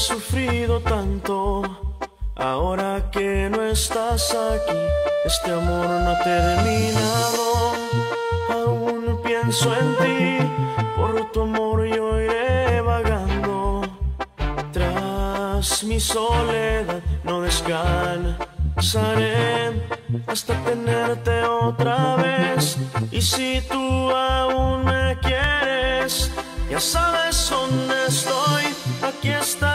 sufrido tanto. Ahora que no estás aquí, este amor no ha terminado. Aún pienso en ti, por tu amor yo iré vagando. Tras mi soledad no descansaré hasta tenerte otra vez. Y si tú aún me quieres, ya sabes dónde estoy, aquí estaré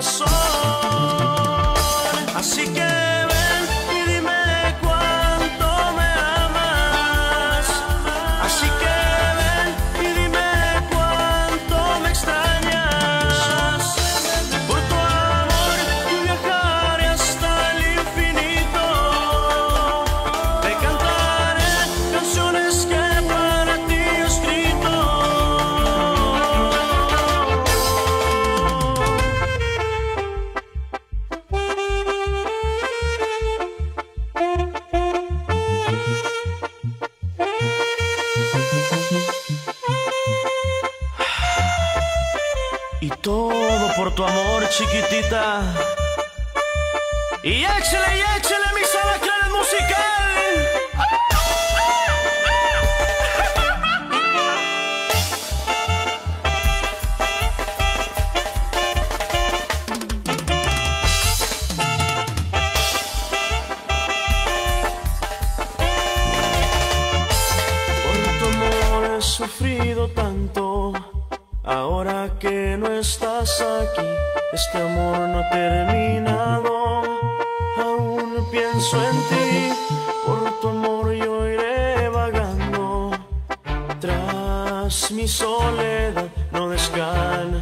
corazón. Y todo por tu amor, chiquitita. Y échale, y échale mis alacranes musical. Por tu amor he sufrido tanto. Ahora que no estás aquí, este amor no ha terminado. Aún pienso en ti, por tu amor yo iré vagando. Tras mi soledad no descansaré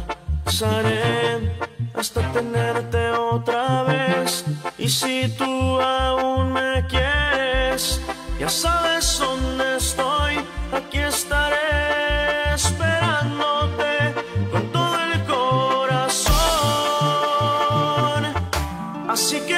hasta tenerte otra vez. Y si tú aún me quieres, ya sabes. toxic